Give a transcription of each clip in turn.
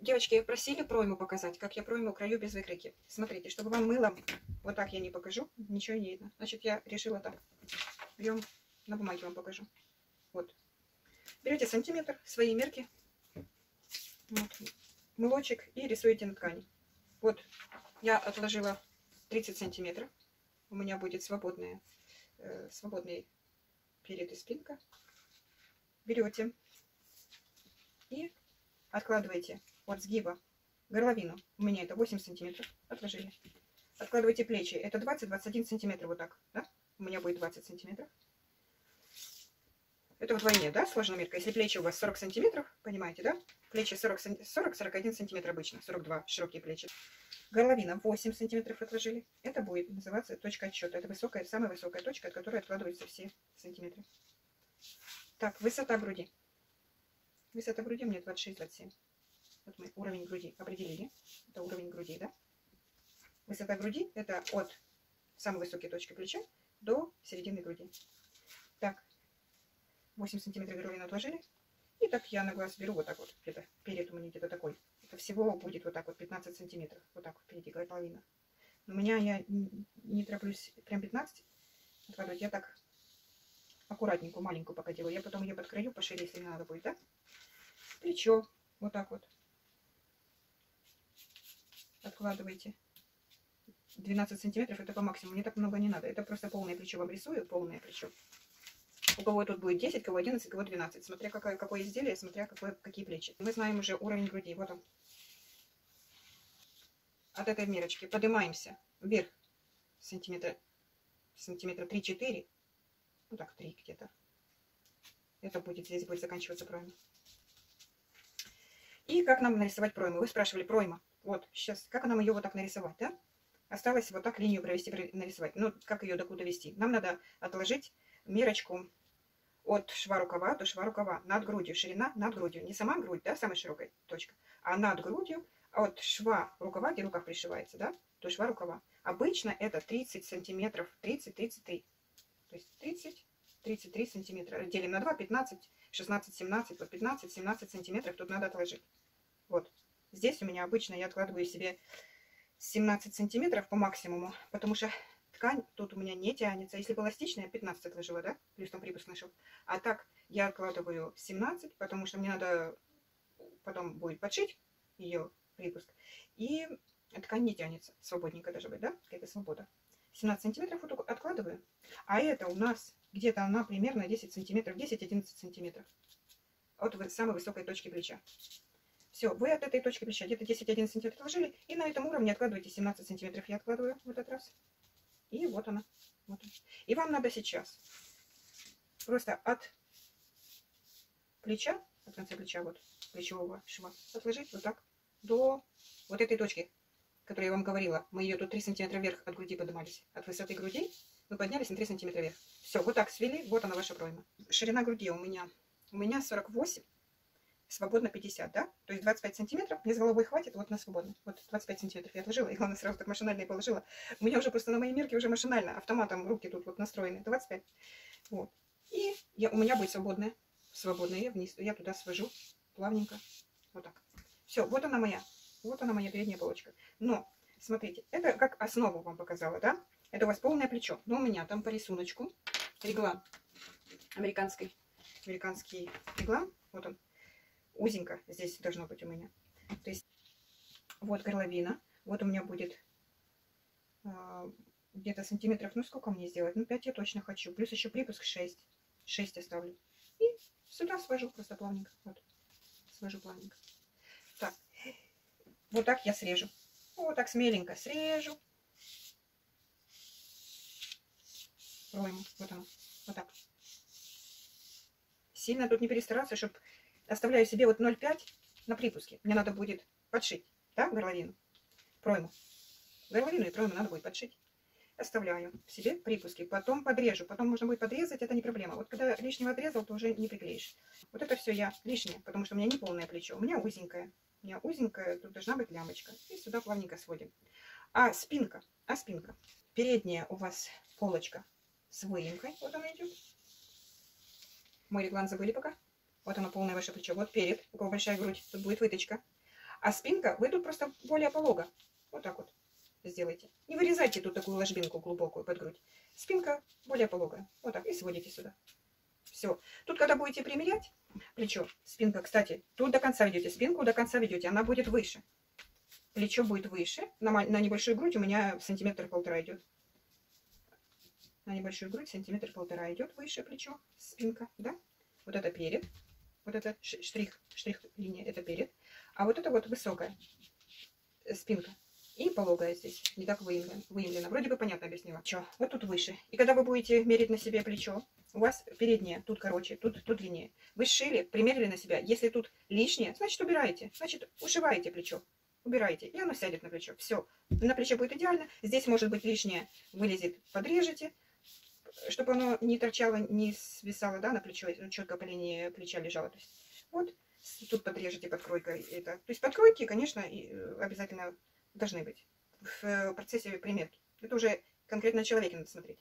Девочки просили пройму показать, как я пройму краю без выкройки. Смотрите, чтобы вам мыло, вот так я не покажу, ничего не видно. Значит, я решила так. Берем, на бумаге вам покажу. Вот. Берете сантиметр, свои мерки, вот, мылочек и рисуете на ткани. Вот, я отложила 30 сантиметров. У меня будет свободная, э, свободный перед и спинка. Берете и откладываете от сгиба горловину. У меня это 8 сантиметров. Отложили. Откладывайте плечи. Это 20-21 сантиметр вот так. Да? У меня будет 20 сантиметров. Это вдвойне, да, сложная мерка. Если плечи у вас 40 сантиметров, понимаете, да? Плечи 40-41 сантиметр обычно, 42 широкие плечи. Горловина 8 сантиметров отложили. Это будет называться точка отсчета. Это высокая, самая высокая точка, от которой откладываются все сантиметры. Так, высота груди. Высота груди у меня 26-27. Вот мы уровень груди определили. Это уровень груди, да? Высота груди это от самой высокой точки плеча до середины груди. Так, 8 сантиметров горловину отложили. И так я на глаз беру вот так вот, где-то перед у меня где-то такой. Это всего будет вот так вот 15 сантиметров. Вот так вот впереди горловина. У меня я не тороплюсь прям 15 откладывать. Я так аккуратненькую, маленькую пока делаю. Я потом ее подкрою пошире, если не надо будет, да? Плечо. Вот так вот. Откладывайте. 12 сантиметров это по максимуму. Мне так много не надо. Это просто полное плечо вам рисую. Полное плечо. У кого тут будет 10, кого 11, кого 12. Смотря какое, какое изделие, смотря какое, какие плечи. Мы знаем уже уровень груди. Вот он. От этой мерочки поднимаемся вверх сантиметра, сантиметра 3-4. Ну так, 3 где-то. Это будет, здесь будет заканчиваться пройма. И как нам нарисовать пройму? Вы спрашивали, пройма. Вот, сейчас, как нам ее вот так нарисовать, да? Осталось вот так линию провести, нарисовать. Ну, как ее докуда вести? Нам надо отложить мерочку от шва рукава до шва рукава над грудью. Ширина над грудью. Не сама грудь, да, самая широкая точка, а над грудью от шва рукава, где рукав пришивается, да, до шва рукава. Обычно это 30 сантиметров, 30-33. То есть 30, 33 сантиметра. Делим на 2, 15, 16, 17, вот 15, 17 сантиметров тут надо отложить. Вот. Здесь у меня обычно я откладываю себе 17 сантиметров по максимуму, потому что ткань тут у меня не тянется. Если бы эластичная, 15 отложила, да? Плюс там припуск нашел. А так я откладываю 17, потому что мне надо потом будет подшить ее припуск. И ткань не тянется. Свободненько даже быть, да? Какая-то свобода. 17 сантиметров откладываю. А это у нас где-то она примерно 10 сантиметров, 10-11 сантиметров. От самой высокой точки плеча. Все, вы от этой точки плеча где-то 10-11 сантиметров отложили. И на этом уровне откладываете 17 сантиметров. Я откладываю в этот раз. И вот она. Вот. И вам надо сейчас просто от плеча, от конца плеча, вот, плечевого шва, отложить вот так до вот этой точки, которую я вам говорила. Мы ее тут 3 сантиметра вверх от груди поднимались. От высоты груди мы поднялись на 3 сантиметра вверх. Все, вот так свели, вот она ваша пройма. Ширина груди у меня, у меня 48 свободно 50, да? То есть 25 сантиметров, мне с головой хватит, вот на свободно. Вот 25 сантиметров я отложила, и главное сразу так машинально и положила. У меня уже просто на моей мерке уже машинально, автоматом руки тут вот настроены, 25. Вот. И я, у меня будет свободная, свободная, я вниз, я туда свожу плавненько, вот так. Все, вот она моя, вот она моя передняя полочка. Но, смотрите, это как основу вам показала, да? Это у вас полное плечо. Но у меня там по рисунку реглан американский, американский реглан, вот он, узенько здесь должно быть у меня. То есть вот горловина. Вот у меня будет э, где-то сантиметров, ну сколько мне сделать? Ну 5 я точно хочу. Плюс еще припуск 6. 6 оставлю. И сюда свожу просто плавненько. Вот. Свожу плавненько. Так. Вот так я срежу. Вот так смеленько срежу. Пройму. Вот оно. Вот так. Сильно тут не перестараться, чтобы оставляю себе вот 0,5 на припуске. Мне надо будет подшить, да, горловину, пройму. Горловину и пройму надо будет подшить. Оставляю себе припуски, потом подрежу. Потом можно будет подрезать, это не проблема. Вот когда лишнего отрезал, то уже не приклеишь. Вот это все я лишнее, потому что у меня не полное плечо. У меня узенькое. У меня узенькое, тут должна быть лямочка. И сюда плавненько сводим. А спинка, а спинка. Передняя у вас полочка с выемкой. Вот она идет. Мой реглан забыли пока. Вот оно полное ваше плечо. Вот перед, у кого большая грудь, тут будет выточка. А спинка, вы тут просто более полого. Вот так вот сделайте. Не вырезайте тут такую ложбинку глубокую под грудь. Спинка более пологая. Вот так. И сводите сюда. Все. Тут, когда будете примерять плечо, спинка, кстати, тут до конца ведете спинку, до конца ведете, она будет выше. Плечо будет выше. На, на небольшую грудь у меня сантиметр полтора идет. На небольшую грудь сантиметр полтора идет выше плечо, спинка, да? Вот это перед. Вот это штрих, штрих линия, это перед. А вот это вот высокая спинка. И пологая здесь, не так выявлена. выявлена. Вроде бы понятно объяснила. Че, вот тут выше. И когда вы будете мерить на себе плечо, у вас переднее, тут короче, тут, тут длиннее. Вы сшили, примерили на себя. Если тут лишнее, значит убираете. Значит ушиваете плечо. Убираете, и оно сядет на плечо. Все, на плечо будет идеально. Здесь может быть лишнее, вылезет, подрежете. Чтобы оно не торчало, не свисало да, на плечо, четко по линии плеча лежало. То есть, вот, тут подрежете подкройкой это. То есть подкройки, конечно, э, обязательно должны быть в э, процессе примерки. Это уже конкретно человеке надо смотреть.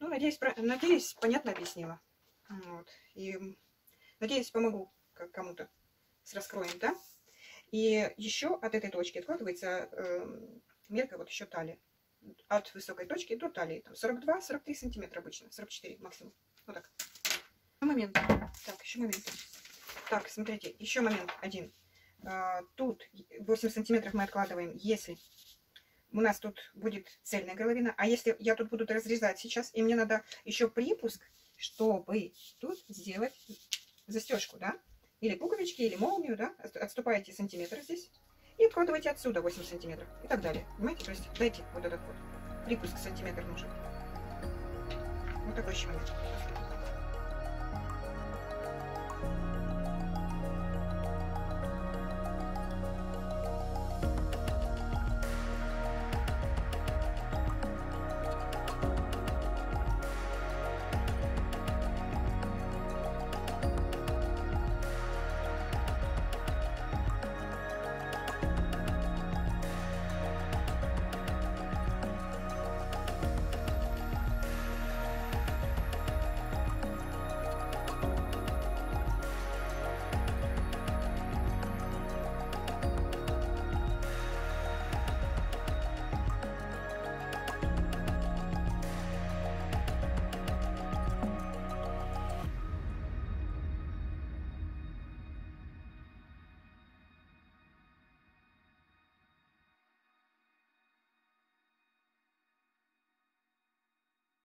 Ну, надеюсь, про... надеюсь понятно объяснила. Вот. И надеюсь, помогу кому-то с раскроем, да? И еще от этой точки откладывается э, мерка вот еще талия. От высокой точки до талии. Там 42-43 сантиметра обычно. 44 максимум. Вот так. Момент. Так, еще момент. Так, смотрите, еще момент один. А, тут 8 сантиметров мы откладываем, если у нас тут будет цельная горловина. А если я тут буду разрезать сейчас, и мне надо еще припуск, чтобы тут сделать застежку, да? Или пуговички, или молнию, да? Отступаете сантиметр здесь. И откладываете отсюда 8 сантиметров. И так далее. Понимаете? То есть дайте вот этот вот припуск сантиметр нужен. Вот такой момент.